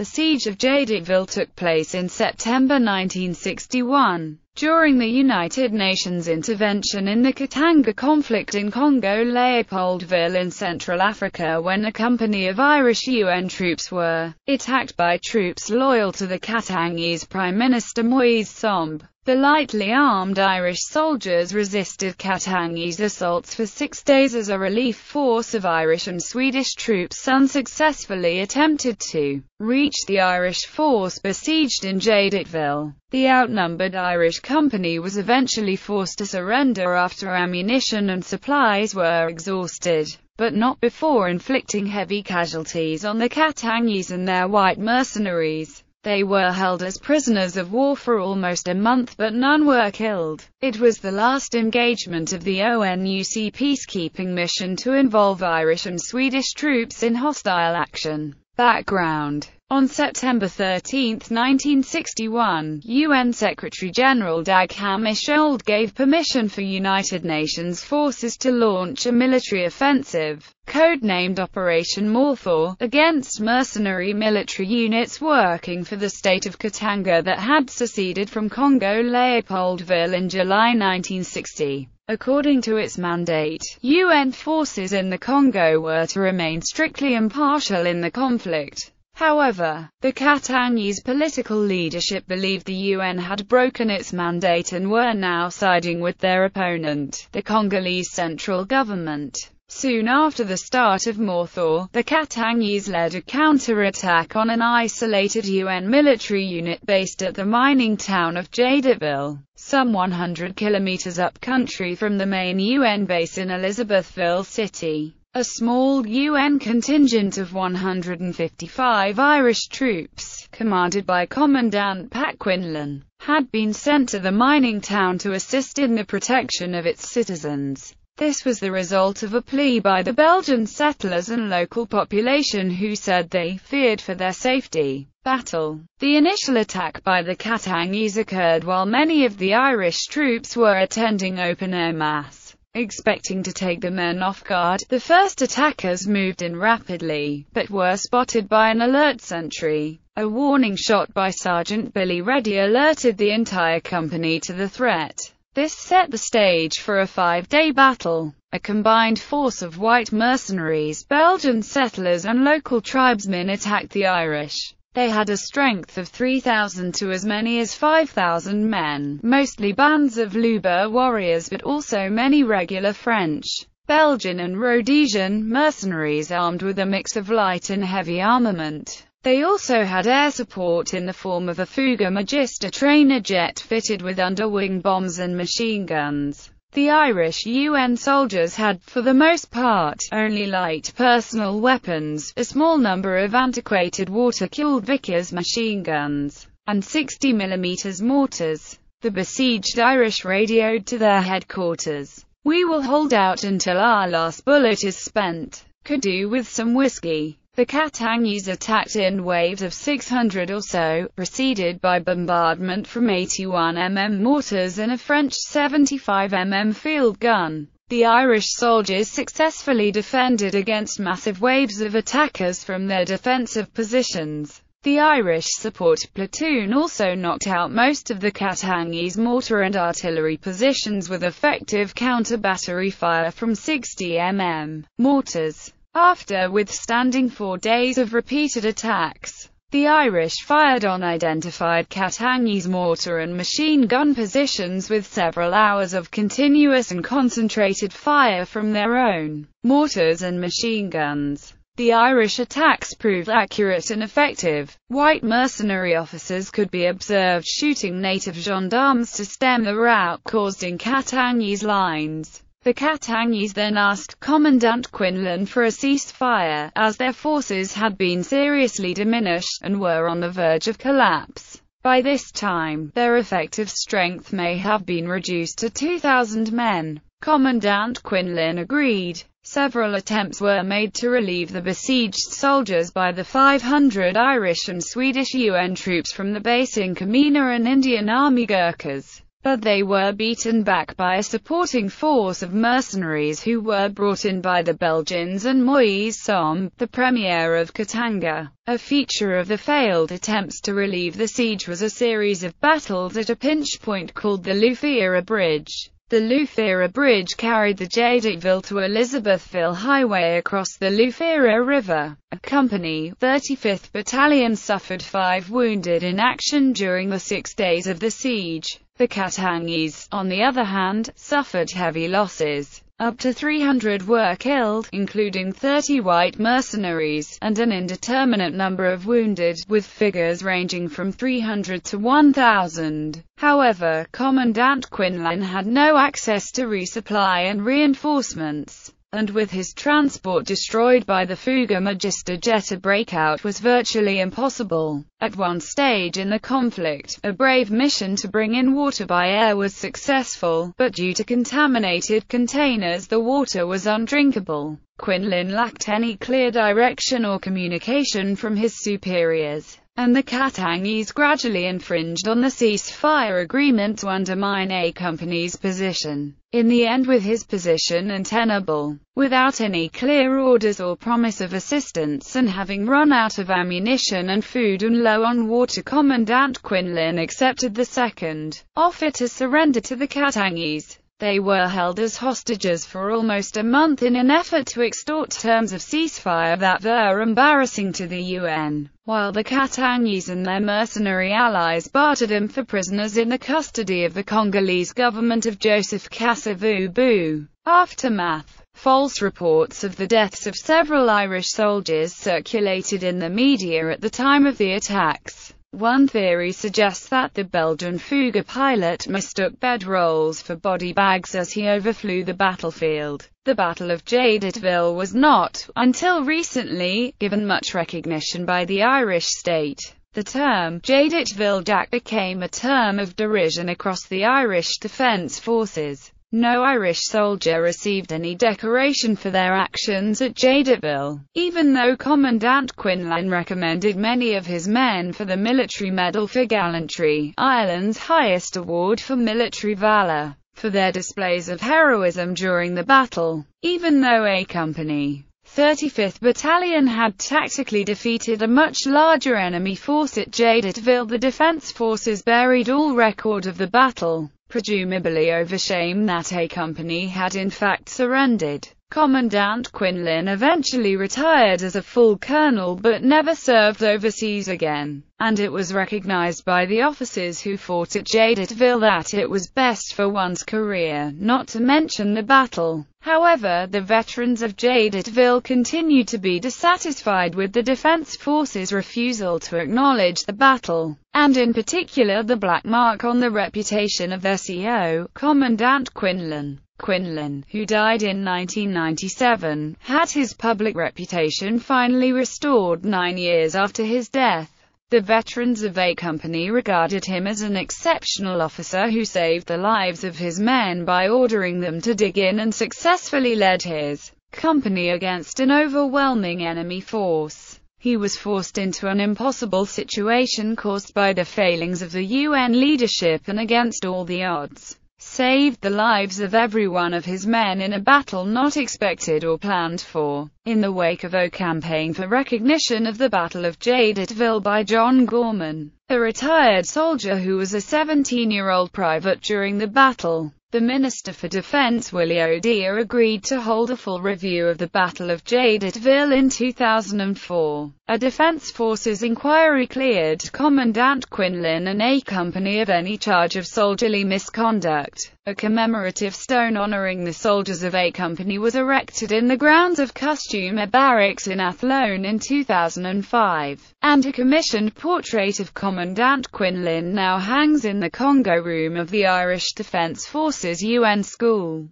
The siege of Jadotville took place in September 1961. During the United Nations intervention in the Katanga conflict in Congo Leopoldville in Central Africa when a company of Irish UN troops were attacked by troops loyal to the Katangese Prime Minister Moise Tshombe. The lightly armed Irish soldiers resisted Katangese assaults for six days as a relief force of Irish and Swedish troops unsuccessfully attempted to reach the Irish force besieged in Jadotville. The outnumbered Irish company was eventually forced to surrender after ammunition and supplies were exhausted, but not before inflicting heavy casualties on the Katangese and their white mercenaries. They were held as prisoners of war for almost a month but none were killed. It was the last engagement of the ONUC peacekeeping mission to involve Irish and Swedish troops in hostile action. Background on September 13, 1961, UN Secretary-General Dag Hammarskjöld gave permission for United Nations forces to launch a military offensive, codenamed Operation Morthor, against mercenary military units working for the state of Katanga that had seceded from Congo Leopoldville in July 1960. According to its mandate, UN forces in the Congo were to remain strictly impartial in the conflict. However, the Katangese political leadership believed the UN had broken its mandate and were now siding with their opponent, the Congolese central government. Soon after the start of Morthor, the Katangese led a counterattack on an isolated UN military unit based at the mining town of Jadotville, some 100 kilometers up country from the main UN base in Elizabethville City. A small UN contingent of 155 Irish troops, commanded by Commandant Pat Quinlan, had been sent to the mining town to assist in the protection of its citizens. This was the result of a plea by the Belgian settlers and local population who said they feared for their safety. Battle The initial attack by the Katangese occurred while many of the Irish troops were attending open-air mass. Expecting to take the men off guard, the first attackers moved in rapidly, but were spotted by an alert sentry. A warning shot by Sergeant Billy Reddy alerted the entire company to the threat. This set the stage for a five-day battle. A combined force of white mercenaries, Belgian settlers and local tribesmen attacked the Irish. They had a strength of 3,000 to as many as 5,000 men, mostly bands of Luba warriors but also many regular French, Belgian and Rhodesian mercenaries armed with a mix of light and heavy armament. They also had air support in the form of a Fouga Magister trainer jet fitted with underwing bombs and machine guns. The Irish UN soldiers had, for the most part, only light personal weapons, a small number of antiquated water-cooled Vickers machine guns, and 60mm mortars. The besieged Irish radioed to their headquarters. We will hold out until our last bullet is spent. Could do with some whiskey. The Katangese attacked in waves of 600 or so, preceded by bombardment from 81mm mortars and a French 75mm field gun. The Irish soldiers successfully defended against massive waves of attackers from their defensive positions. The Irish support platoon also knocked out most of the Katangese mortar and artillery positions with effective counter-battery fire from 60mm mortars. After withstanding four days of repeated attacks, the Irish fired on identified Katangese mortar and machine gun positions with several hours of continuous and concentrated fire from their own mortars and machine guns. The Irish attacks proved accurate and effective. White mercenary officers could be observed shooting native gendarmes to stem the rout caused in Katangese lines. The Katangese then asked Commandant Quinlan for a ceasefire, as their forces had been seriously diminished, and were on the verge of collapse. By this time, their effective strength may have been reduced to 2,000 men. Commandant Quinlan agreed. Several attempts were made to relieve the besieged soldiers by the 500 Irish and Swedish UN troops from the base in Kamina and Indian Army Gurkhas. But they were beaten back by a supporting force of mercenaries who were brought in by the Belgians and Moise Tshombe, the premier of Katanga. A feature of the failed attempts to relieve the siege was a series of battles at a pinch point called the Lufira Bridge. The Lufira Bridge carried the Jadotville to Elizabethville Highway across the Lufira River. A company, 35th Battalion suffered five wounded in action during the six days of the siege. The Katangese, on the other hand, suffered heavy losses. Up to 300 were killed, including 30 white mercenaries, and an indeterminate number of wounded, with figures ranging from 300 to 1,000. However, Commandant Quinlan had no access to resupply and reinforcements and with his transport destroyed by the Fouga Magister jet a breakout was virtually impossible. At one stage in the conflict, a brave mission to bring in water by air was successful, but due to contaminated containers the water was undrinkable. Quinlan lacked any clear direction or communication from his superiors and the Katangese gradually infringed on the ceasefire agreement to undermine A Company's position. In the end with his position untenable, without any clear orders or promise of assistance and having run out of ammunition and food and low on water Commandant Quinlan accepted the second offer to surrender to the Katangese. They were held as hostages for almost a month in an effort to extort terms of ceasefire that were embarrassing to the UN, while the Katangese and their mercenary allies bartered them for prisoners in the custody of the Congolese government of Joseph Kasavubu. Aftermath False reports of the deaths of several Irish soldiers circulated in the media at the time of the attacks. One theory suggests that the Belgian Fouga pilot mistook bedrolls for body bags as he overflew the battlefield. The Battle of Jadotville was not, until recently, given much recognition by the Irish state. The term, Jadotville Jack became a term of derision across the Irish Defence Forces. No Irish soldier received any decoration for their actions at Jadotville, even though Commandant Quinlan recommended many of his men for the Military Medal for Gallantry, Ireland's highest award for military valor, for their displays of heroism during the battle. Even though A Company 35th Battalion had tactically defeated a much larger enemy force at Jadotville the defense forces buried all record of the battle presumably over shame that A Company had in fact surrendered. Commandant Quinlan eventually retired as a full colonel but never served overseas again, and it was recognized by the officers who fought at Jadotville that it was best for one's career not to mention the battle. However, the veterans of Jadotville continued to be dissatisfied with the Defense Forces' refusal to acknowledge the battle, and in particular the black mark on the reputation of their CO, Commandant Quinlan. Quinlan, who died in 1997, had his public reputation finally restored nine years after his death. The veterans of A Company regarded him as an exceptional officer who saved the lives of his men by ordering them to dig in and successfully led his company against an overwhelming enemy force. He was forced into an impossible situation caused by the failings of the UN leadership and against all the odds saved the lives of every one of his men in a battle not expected or planned for. In the wake of O campaign for recognition of the Battle of Jadotville by John Gorman, a retired soldier who was a 17-year-old private during the battle. The Minister for Defense Willie O'Dea agreed to hold a full review of the Battle of Jadotville in 2004. A Defense Forces inquiry cleared Commandant Quinlan and A Company of any charge of soldierly misconduct. A commemorative stone honoring the soldiers of A Company was erected in the grounds of Custume Barracks in Athlone in 2005, and a commissioned portrait of Commandant Quinlan now hangs in the Congo Room of the Irish Defence Forces UN School.